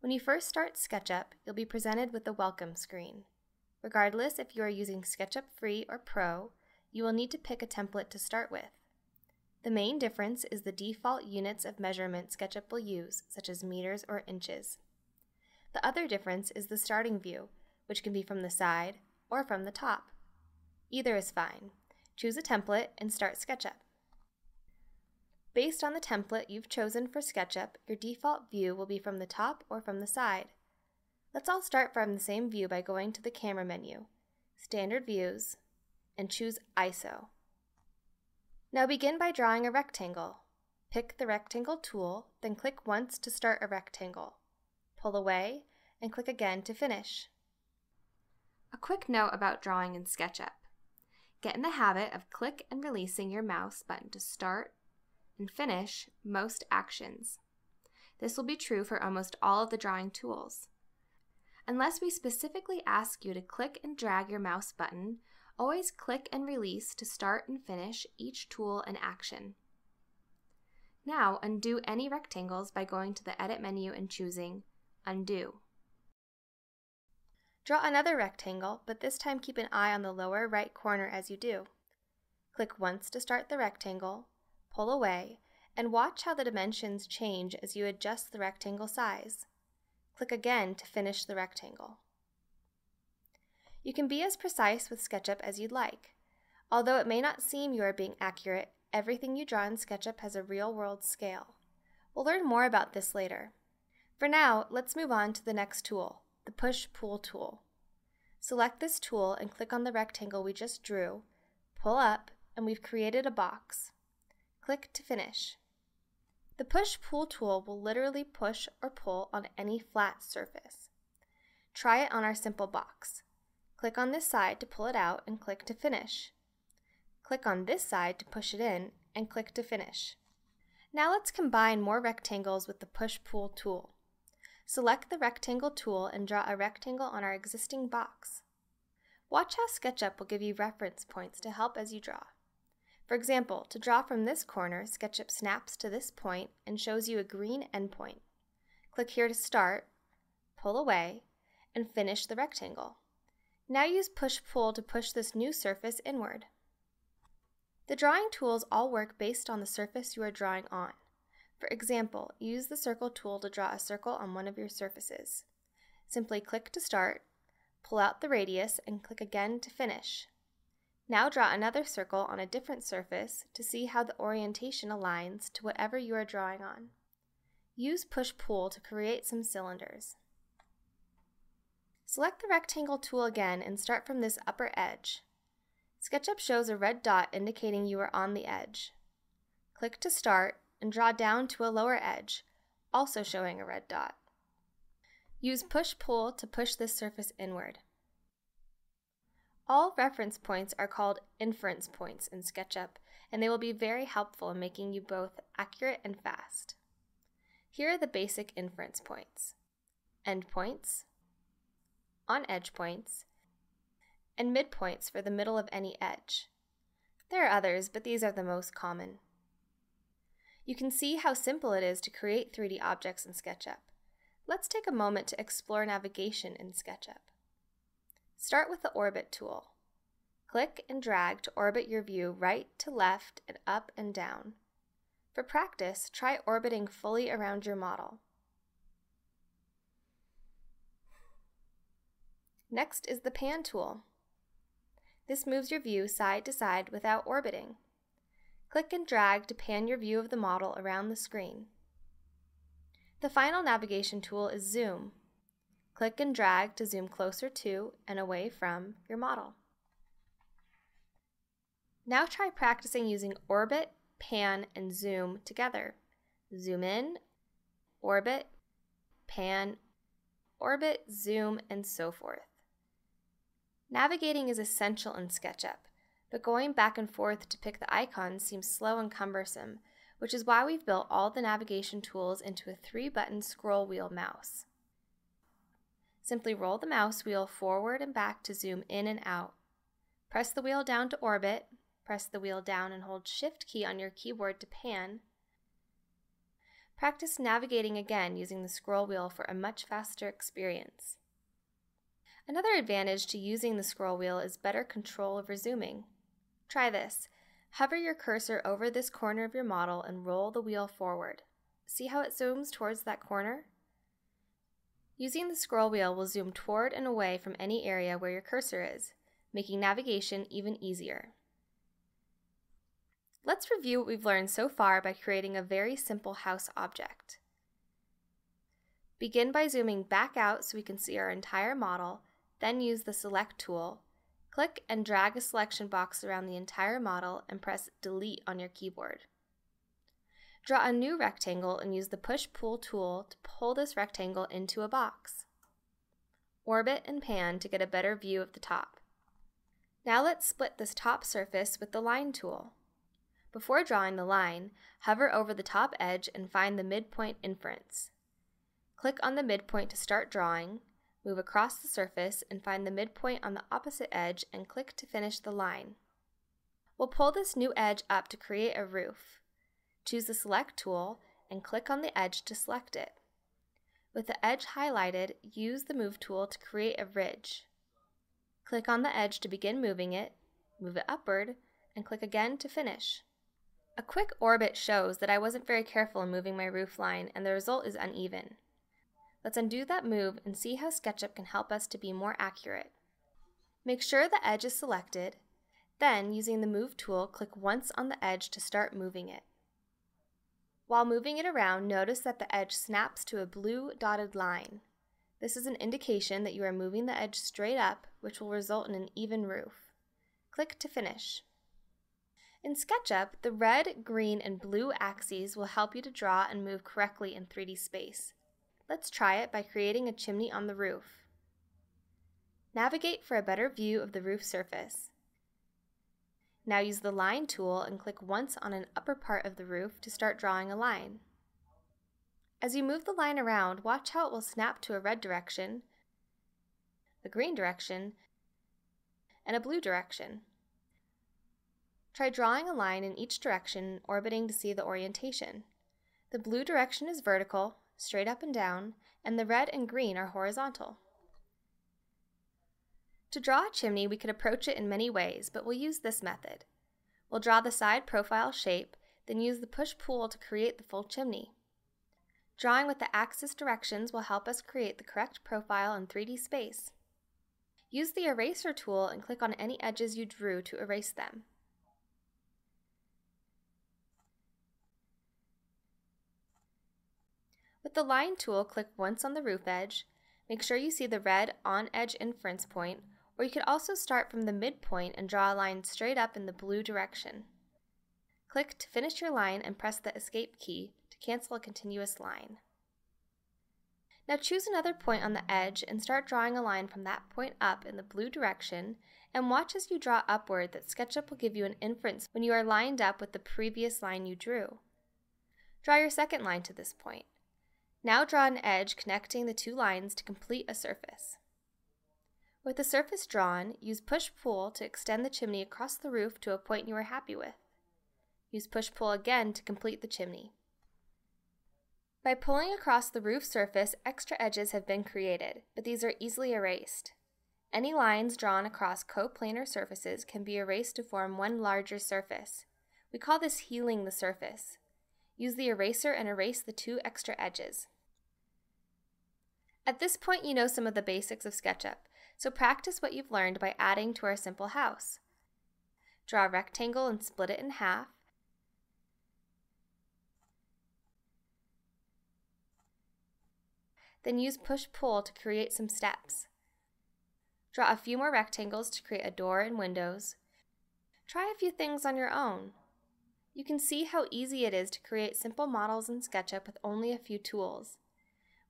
When you first start SketchUp, you'll be presented with the Welcome screen. Regardless if you are using SketchUp Free or Pro, you will need to pick a template to start with. The main difference is the default units of measurement SketchUp will use, such as meters or inches. The other difference is the starting view, which can be from the side or from the top. Either is fine. Choose a template and start SketchUp. Based on the template you've chosen for SketchUp, your default view will be from the top or from the side. Let's all start from the same view by going to the Camera menu, Standard Views, and choose ISO. Now begin by drawing a rectangle. Pick the Rectangle tool, then click once to start a rectangle. Pull away, and click again to finish. A quick note about drawing in SketchUp. Get in the habit of click and releasing your mouse button to start and finish most actions. This will be true for almost all of the drawing tools. Unless we specifically ask you to click and drag your mouse button, always click and release to start and finish each tool and action. Now undo any rectangles by going to the Edit menu and choosing Undo. Draw another rectangle, but this time keep an eye on the lower right corner as you do. Click once to start the rectangle, pull away, and watch how the dimensions change as you adjust the rectangle size. Click again to finish the rectangle. You can be as precise with SketchUp as you'd like. Although it may not seem you are being accurate, everything you draw in SketchUp has a real-world scale. We'll learn more about this later. For now, let's move on to the next tool, the Push-Pull tool. Select this tool and click on the rectangle we just drew, pull up, and we've created a box. Click to finish. The push-pull tool will literally push or pull on any flat surface. Try it on our simple box. Click on this side to pull it out and click to finish. Click on this side to push it in and click to finish. Now let's combine more rectangles with the push-pull tool. Select the rectangle tool and draw a rectangle on our existing box. Watch how SketchUp will give you reference points to help as you draw. For example, to draw from this corner, SketchUp snaps to this point and shows you a green endpoint. Click here to start, pull away, and finish the rectangle. Now use push-pull to push this new surface inward. The drawing tools all work based on the surface you are drawing on. For example, use the circle tool to draw a circle on one of your surfaces. Simply click to start, pull out the radius, and click again to finish. Now draw another circle on a different surface to see how the orientation aligns to whatever you are drawing on. Use push-pull to create some cylinders. Select the rectangle tool again and start from this upper edge. SketchUp shows a red dot indicating you are on the edge. Click to start and draw down to a lower edge, also showing a red dot. Use push-pull to push this surface inward. All reference points are called inference points in SketchUp, and they will be very helpful in making you both accurate and fast. Here are the basic inference points. Endpoints, on-edge points, and midpoints for the middle of any edge. There are others, but these are the most common. You can see how simple it is to create 3D objects in SketchUp. Let's take a moment to explore navigation in SketchUp. Start with the Orbit tool. Click and drag to orbit your view right to left and up and down. For practice, try orbiting fully around your model. Next is the Pan tool. This moves your view side to side without orbiting. Click and drag to pan your view of the model around the screen. The final navigation tool is Zoom. Click and drag to zoom closer to and away from your model. Now try practicing using orbit, pan, and zoom together. Zoom in, orbit, pan, orbit, zoom, and so forth. Navigating is essential in SketchUp, but going back and forth to pick the icons seems slow and cumbersome, which is why we've built all the navigation tools into a three-button scroll wheel mouse. Simply roll the mouse wheel forward and back to zoom in and out. Press the wheel down to orbit, press the wheel down and hold Shift key on your keyboard to pan. Practice navigating again using the scroll wheel for a much faster experience. Another advantage to using the scroll wheel is better control over zooming. Try this. Hover your cursor over this corner of your model and roll the wheel forward. See how it zooms towards that corner? Using the scroll wheel will zoom toward and away from any area where your cursor is, making navigation even easier. Let's review what we've learned so far by creating a very simple house object. Begin by zooming back out so we can see our entire model, then use the Select tool. Click and drag a selection box around the entire model and press Delete on your keyboard. Draw a new rectangle and use the Push-Pull tool to pull this rectangle into a box. Orbit and pan to get a better view of the top. Now let's split this top surface with the Line tool. Before drawing the line, hover over the top edge and find the midpoint inference. Click on the midpoint to start drawing, move across the surface and find the midpoint on the opposite edge and click to finish the line. We'll pull this new edge up to create a roof. Choose the Select tool and click on the edge to select it. With the edge highlighted, use the Move tool to create a ridge. Click on the edge to begin moving it, move it upward, and click again to finish. A quick orbit shows that I wasn't very careful in moving my roof line and the result is uneven. Let's undo that move and see how SketchUp can help us to be more accurate. Make sure the edge is selected, then using the Move tool, click once on the edge to start moving it. While moving it around, notice that the edge snaps to a blue dotted line. This is an indication that you are moving the edge straight up, which will result in an even roof. Click to finish. In SketchUp, the red, green, and blue axes will help you to draw and move correctly in 3D space. Let's try it by creating a chimney on the roof. Navigate for a better view of the roof surface. Now use the Line tool and click once on an upper part of the roof to start drawing a line. As you move the line around, watch how it will snap to a red direction, a green direction, and a blue direction. Try drawing a line in each direction, orbiting to see the orientation. The blue direction is vertical, straight up and down, and the red and green are horizontal. To draw a chimney, we could approach it in many ways, but we'll use this method. We'll draw the side profile shape, then use the push-pull to create the full chimney. Drawing with the axis directions will help us create the correct profile in 3D space. Use the eraser tool and click on any edges you drew to erase them. With the Line tool, click once on the roof edge. Make sure you see the red on-edge inference point, or you could also start from the midpoint and draw a line straight up in the blue direction. Click to finish your line and press the Escape key to cancel a continuous line. Now choose another point on the edge and start drawing a line from that point up in the blue direction and watch as you draw upward that SketchUp will give you an inference when you are lined up with the previous line you drew. Draw your second line to this point. Now draw an edge connecting the two lines to complete a surface. With the surface drawn, use push-pull to extend the chimney across the roof to a point you are happy with. Use push-pull again to complete the chimney. By pulling across the roof surface, extra edges have been created, but these are easily erased. Any lines drawn across coplanar surfaces can be erased to form one larger surface. We call this healing the surface. Use the eraser and erase the two extra edges. At this point, you know some of the basics of SketchUp, so practice what you've learned by adding to our simple house. Draw a rectangle and split it in half. Then use push-pull to create some steps. Draw a few more rectangles to create a door and windows. Try a few things on your own. You can see how easy it is to create simple models in SketchUp with only a few tools.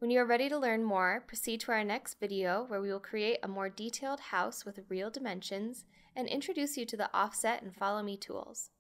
When you are ready to learn more, proceed to our next video where we will create a more detailed house with real dimensions and introduce you to the offset and follow me tools.